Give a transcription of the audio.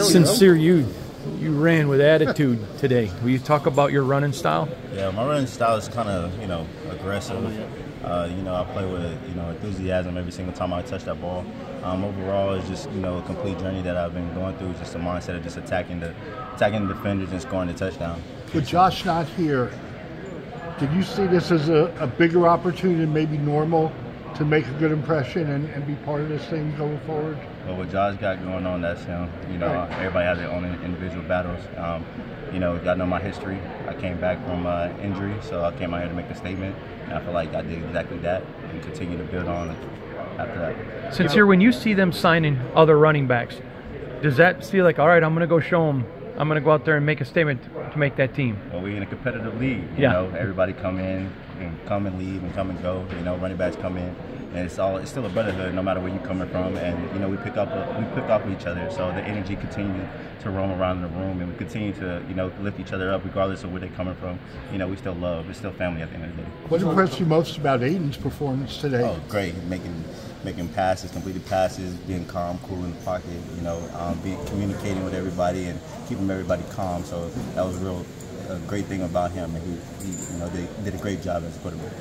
Sincere you, you ran with attitude today. Will you talk about your running style? Yeah, my running style is kind of you know aggressive. Uh, you know, I play with you know enthusiasm every single time I touch that ball. Um, overall, it's just you know a complete journey that I've been going through. Just a mindset of just attacking the attacking the defenders and scoring the touchdown. With Josh not here, did you see this as a, a bigger opportunity than maybe normal to make a good impression and, and be part of this thing going forward? But what Josh got going on, that's him. You know, Right. everybody has their own individual battles. Um, you know, y'all know my history. I came back from uh, injury, so I came out here to make a statement. And I feel like I did exactly that and continue to build on after that. Sincere, when you see them signing other running backs, does that feel like, all right, I'm going to go show them, I'm going to go out there and make a statement to make that team? Well, we're in a competitive league. You Yeah. know, everybody come in and come and leave and come and go. You know, running backs come in, and it's all it's still a brotherhood, no matter where you're coming from. And you know, we pick up we pick off each other, so the energy continues to roam around the room, and we continue to you know lift each other up, regardless of where they're coming from. You know, we still love. It's still family at the end of the day. What impressed you most about Aidan's performance today? Oh, great! Making making passes, completed passes, being calm, cool in the pocket. You know, um, be communicating with everybody and keeping everybody calm. So that was real a great thing about him, and he, he you know did a great job as a quarterback.